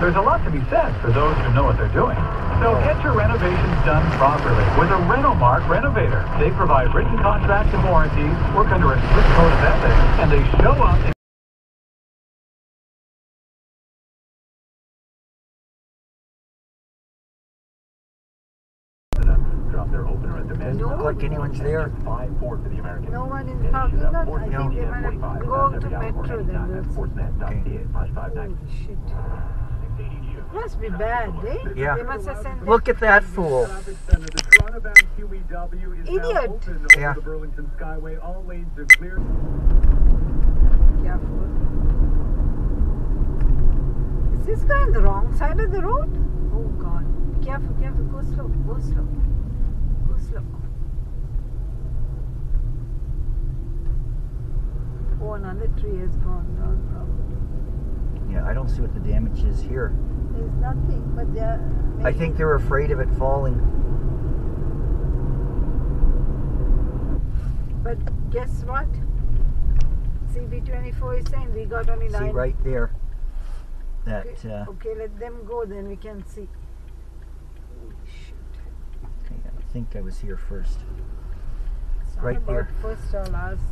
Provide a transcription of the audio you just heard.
There's a lot to be said for those who know what they're doing. So get your renovations done properly with a Renomark renovator. They provide written contracts and warranties, work under a strict code of ethics, and they show up. It doesn't look like anyone's there. No one is talking. I think they might have to Metro. Then. Okay. Oh, shit. Holy nine. shit. Must be bad, eh? Yeah. They must have sent Look at that fool. Idiot. Yeah. The Burlington Skyway, all lanes are clear. Careful. Is this guy on the wrong side of the road? Oh God. Careful, careful. Go slow, go slow. Go slow. Oh, another tree has gone down. now. Yeah, I don't see what the damage is here. There's nothing, but there. I think they're afraid of it falling. But guess what? CP24 is saying we got only See nine. right there. That Okay, uh, okay, let them go, then we can see. Holy shit. okay, I think I was here first. It's Right there. First or last.